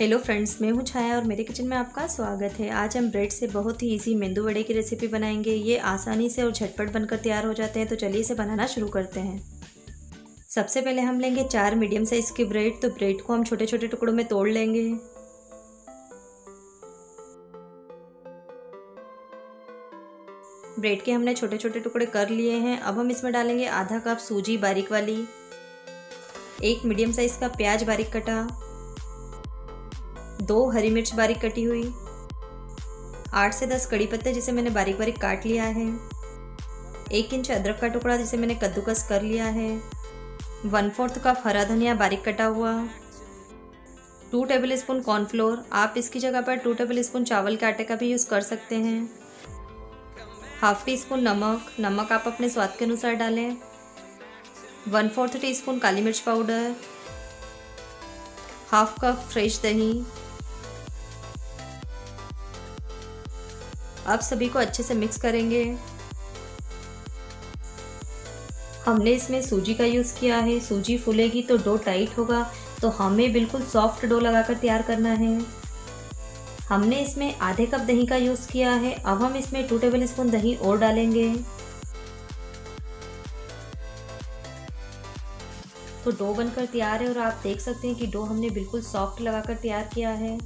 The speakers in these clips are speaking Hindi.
हेलो फ्रेंड्स मैं हूँ छाया और मेरे किचन में आपका स्वागत है। आज हम ब्रेड से बहुत ही इजी मेंदू वड़े की रेसिपी बनाएँगे। ये आसानी से और झटपट बनकर तैयार हो जाते हैं तो चलिए इसे बनाना शुरू करते हैं। सबसे पहले हम लेंगे चार मीडियम साइज़ की ब्रेड तो ब्रेड को हम छोटे छोटे टुकड़ों में तोड़ लेंगे। ब्रेड के हमने छोटे छोटे टुकड़े कर लिए हैं। अब हम इसमें डालेंगे आधा कप सूजी बारीक वाली, एक मीडियम साइज़ का प्याज बारीक कटा दो हरी मिर्च बारीक कटी हुई, आठ से दस कड़ी पत्ते जिसे मैंने बारीक बारीक काट लिया है, एक इंच अदरक का टुकड़ा जिसे मैंने कद्दूकस कर लिया है, वन फोर्थ कप हरा धनिया बारीक कटा हुआ, टू टेबल स्पून कॉर्नफ्लोर, आप इसकी जगह पर टू टेबल स्पून चावल के आटे का भी यूज़ कर सकते हैं, हाफ़ टी स्पून नमक नमक आप अपने स्वाद के अनुसार डालें, वन फोर्थ टी स्पून काली मिर्च पाउडर, हाफ़ कप फ्रेश दही अब सभी को अच्छे से मिक्स करेंगे। हमने इसमें सूजी का यूज़ किया है। सूजी फूलेगी तो डो टाइट होगा। तो हमें बिल्कुल सॉफ्ट डो लगाकर तैयार करना है। हमने इसमें आधे कप दही का यूज़ किया है। अब हम इसमें टू टेबल स्पून दही और डालेंगे। तो डो बनकर तैयार है और आप देख सकते हैं कि डो हमने बिल्कुल सॉफ्ट लगाकर तैयार किया है।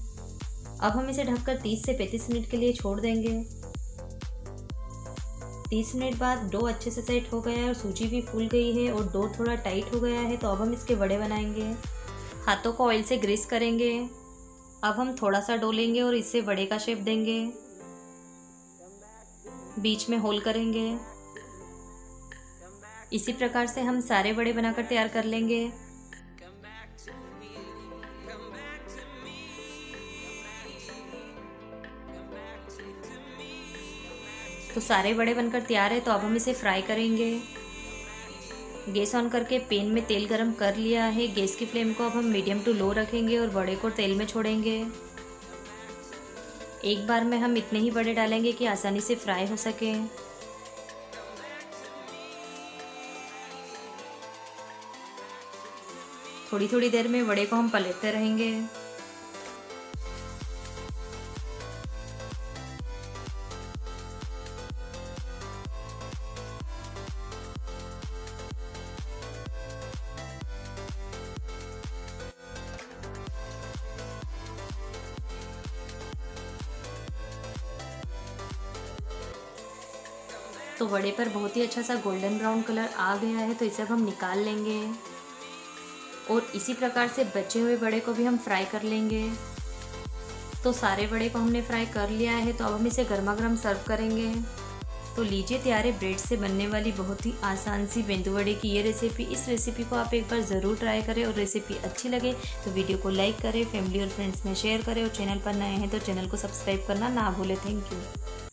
अब हम इसे ढककर 30 से 35 मिनट के लिए छोड़ देंगे। 30 मिनट बाद डो अच्छे से सेट हो गया है और सूजी भी फूल गई है और डो थोड़ा टाइट हो गया है तो अब हम इसके वड़े बनाएँगे। हाथों को ऑयल से ग्रीस करेंगे। अब हम थोड़ा सा डो लेंगे और इससे वड़े का शेप देंगे। बीच में होल करेंगे। इसी प्रकार से हम सारे बड़े बनाकर तैयार कर लेंगे। तो सारे बड़े बनकर तैयार है तो अब हम इसे फ्राई करेंगे। गैस ऑन करके पेन में तेल गरम कर लिया है। गैस की फ्लेम को अब हम मीडियम टू लो रखेंगे और बड़े को तेल में छोड़ेंगे। एक बार में हम इतने ही बड़े डालेंगे कि आसानी से फ्राई हो सके। थोड़ी थोड़ी देर में बड़े को हम पलटते रहेंगे। तो वड़े पर बहुत ही अच्छा सा गोल्डन ब्राउन कलर आ गया है तो इसे अब हम निकाल लेंगे। और इसी प्रकार से बचे हुए वड़े को भी हम फ्राई कर लेंगे। तो सारे वड़े को हमने फ्राई कर लिया है तो अब हम इसे गर्मा गर्म सर्व करेंगे। तो लीजिए तैयार है ब्रेड से बनने वाली बहुत ही आसान सी बेंदू वड़े की ये रेसिपी इस रेसिपी को आप एक बार ज़रूर ट्राई करें और रेसिपी अच्छी लगे तो वीडियो को लाइक करें फैमिली और फ्रेंड्स में शेयर करें और चैनल पर नए हैं तो चैनल को सब्सक्राइब करना ना भूलें। Thank you